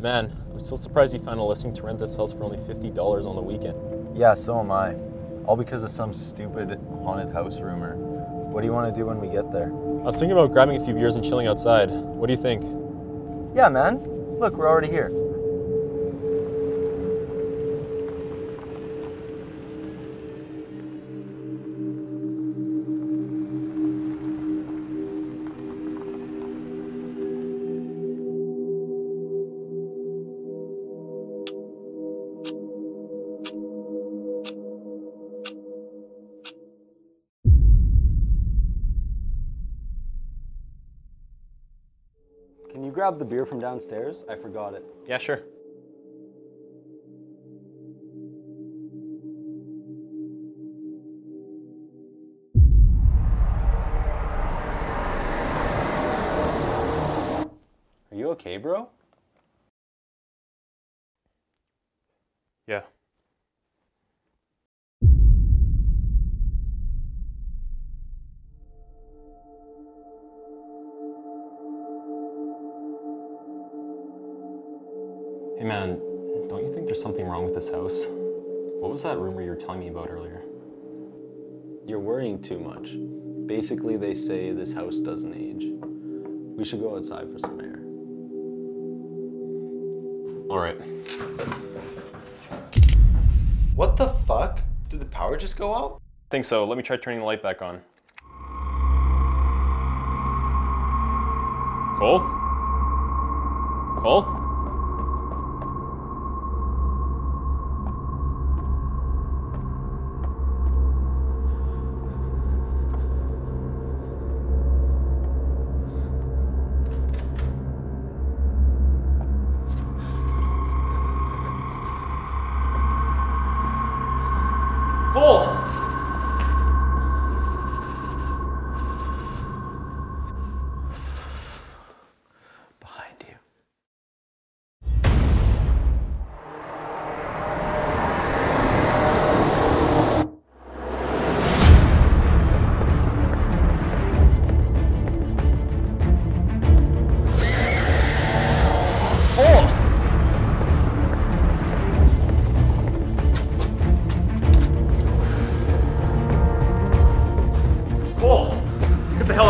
Man, I'm still surprised you found a listing to rent this house for only $50 on the weekend. Yeah, so am I. All because of some stupid haunted house rumor. What do you want to do when we get there? I was thinking about grabbing a few beers and chilling outside. What do you think? Yeah, man. Look, we're already here. Grab the beer from downstairs? I forgot it. Yeah, sure. Are you okay, bro? Yeah. Hey man, don't you think there's something wrong with this house? What was that rumor you were telling me about earlier? You're worrying too much. Basically, they say this house doesn't age. We should go outside for some air. Alright. What the fuck? Did the power just go out? Think so. Let me try turning the light back on. Cole? Cole!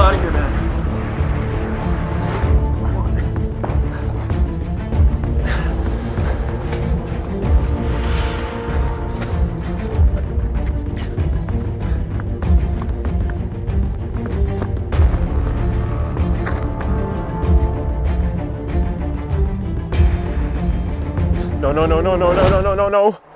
Out of here, man. No, no, no, no, no, no, no, no, no, no.